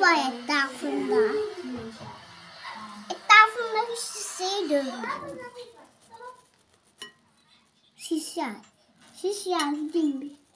var etrafında. she şişeyi dövdüm. Şişe. Şişe değil mi?